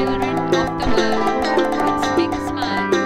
children of the world. Let's make a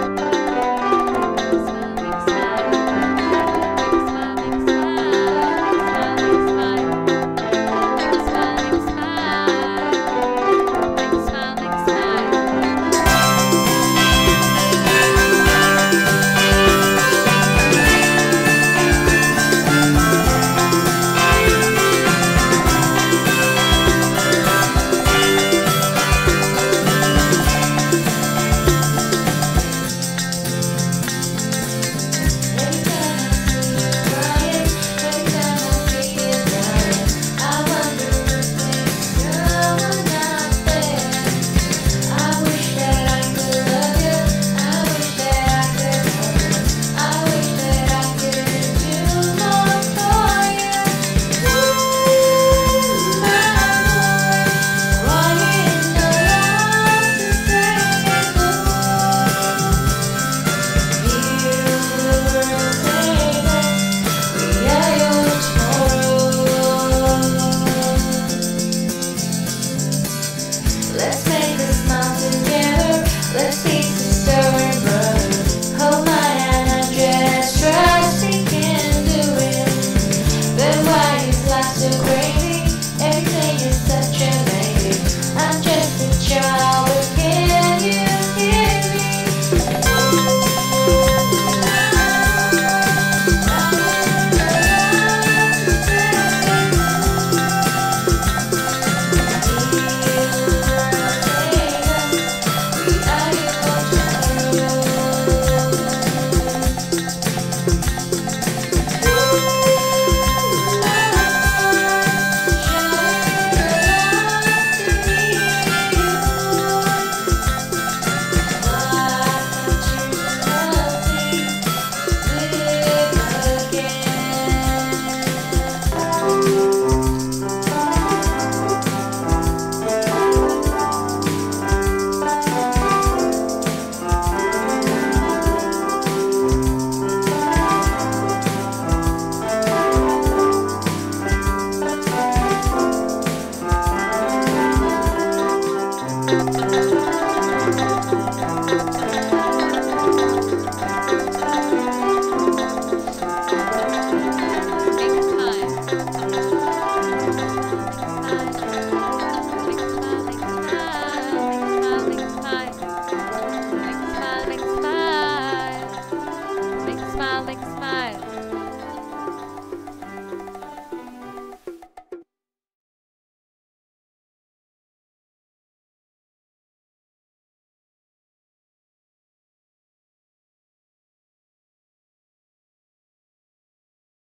Let's be 爱